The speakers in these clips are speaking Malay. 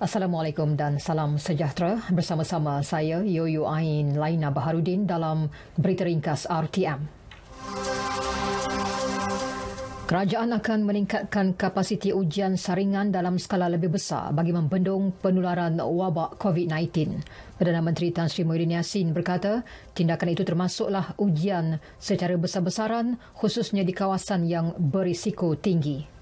Assalamualaikum dan salam sejahtera bersama-sama saya Yoyo Ain Laina Baharudin dalam berita ringkas RTM. Kerajaan akan meningkatkan kapasiti ujian saringan dalam skala lebih besar bagi membendung penularan wabak COVID-19. Perdana Menteri Tan Sri Muhyiddin Yassin berkata, tindakan itu termasuklah ujian secara besar-besaran khususnya di kawasan yang berisiko tinggi.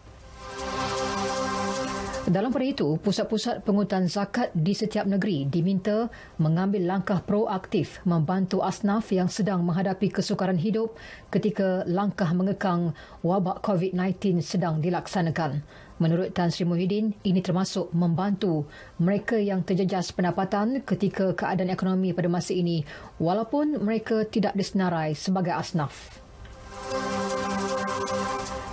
Dalam pada itu, pusat-pusat pengutan zakat di setiap negeri diminta mengambil langkah proaktif membantu asnaf yang sedang menghadapi kesukaran hidup ketika langkah mengekang wabak COVID-19 sedang dilaksanakan. Menurut Tan Sri Muhyiddin, ini termasuk membantu mereka yang terjejas pendapatan ketika keadaan ekonomi pada masa ini walaupun mereka tidak disenarai sebagai asnaf.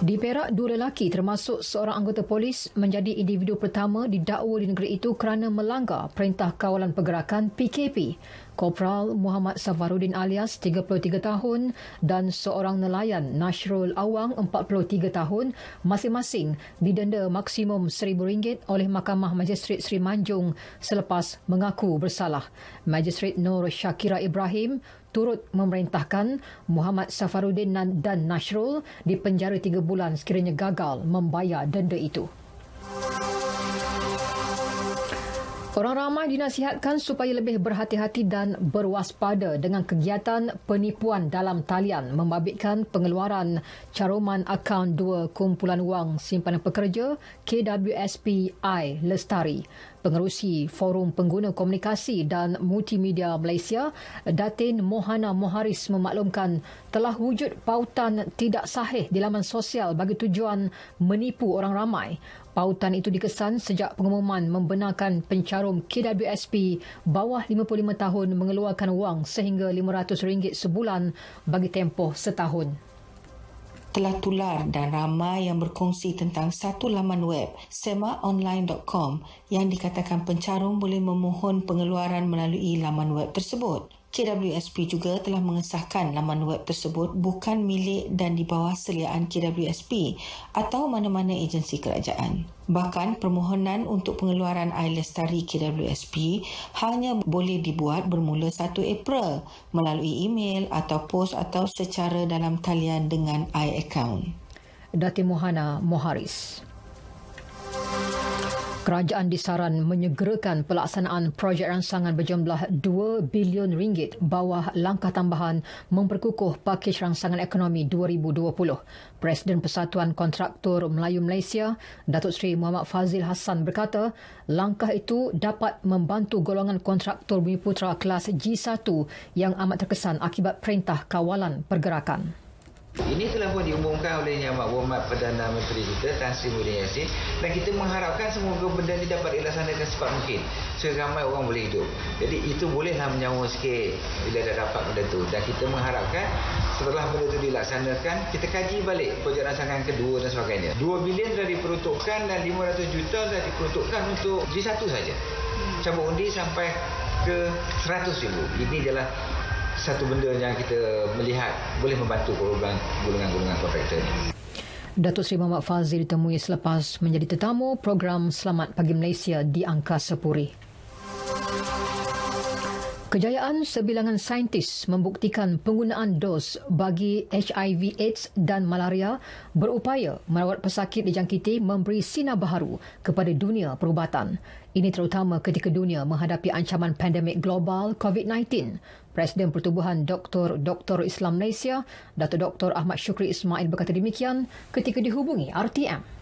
Di Perak, dua lelaki termasuk seorang anggota polis menjadi individu pertama didakwa di negeri itu kerana melanggar Perintah Kawalan Pergerakan PKP. Kopral Muhammad Safaruddin alias 33 tahun dan seorang nelayan Nashrul Awang 43 tahun masing-masing didenda maksimum RM1,000 oleh Mahkamah Magistrate Seri Manjung selepas mengaku bersalah. Magistrate Nur Shakira Ibrahim turut memerintahkan Muhammad Safaruddin dan Nashrul dipenjara tiga bulan sekiranya gagal membayar denda itu. Orang ramai dinasihatkan supaya lebih berhati-hati dan berwaspada dengan kegiatan penipuan dalam talian membabitkan pengeluaran caruman akaun dua kumpulan wang simpanan pekerja KWSPI Lestari. Pengerusi Forum Pengguna Komunikasi dan Multimedia Malaysia, Datin Mohana Moharis memaklumkan telah wujud pautan tidak sahih di laman sosial bagi tujuan menipu orang ramai. Pautan itu dikesan sejak pengumuman membenarkan pencarum KWSP bawah 55 tahun mengeluarkan wang sehingga RM500 sebulan bagi tempoh setahun telah tular dan ramai yang berkongsi tentang satu laman web semaonline.com yang dikatakan pencarum boleh memohon pengeluaran melalui laman web tersebut. KWSP juga telah mengesahkan laman web tersebut bukan milik dan di bawah seliaan KWSP atau mana-mana agensi kerajaan. Bahkan permohonan untuk pengeluaran air lestari KWSP hanya boleh dibuat bermula 1 April melalui email atau pos atau secara dalam talian dengan iAccount. Dati Mohana Moharis. Kerajaan disaran menyegerakan pelaksanaan projek rangsangan berjumlah 2 bilion ringgit bawah langkah tambahan memperkukuh pakej rangsangan ekonomi 2020. Presiden Persatuan Kontraktor Melayu Malaysia, Datuk Seri Muhammad Fazil Hassan berkata, langkah itu dapat membantu golongan kontraktor Bumi Putra kelas G1 yang amat terkesan akibat perintah kawalan pergerakan. Ini telah pun diumumkan oleh Yang Amat Berhormat Perdana Menteri kita Tan Sri Muhyiddin Yassin dan kita mengharapkan semoga benda ini dapat dilaksanakan secepat mungkin seramai orang boleh hidup. Jadi itu bolehlah menyawa sikit bila dah dapat benda itu dan kita mengharapkan setelah benda itu dilaksanakan kita kaji balik projek rancangan kedua dan sebagainya. 2 bilion dah diperuntukkan dan 500 juta dah diperuntukkan untuk G1 saja. Cabut undi sampai ke 100 ribu. Ini adalah satu benda yang kita melihat boleh membantu golongan-golongan kontraktor ini. Datuk Seri Muhammad Fazil ditemui selepas menjadi tetamu program Selamat Pagi Malaysia di Angkasa Puri. Kejayaan sebilangan saintis membuktikan penggunaan dos bagi HIV AIDS dan malaria berupaya merawat pesakit dijangkiti memberi sinar baharu kepada dunia perubatan. Ini terutama ketika dunia menghadapi ancaman pandemik global COVID-19. Presiden Pertubuhan Dr. Dr. Islam Malaysia, Datuk Dr. Ahmad Syukri Ismail berkata demikian ketika dihubungi RTM.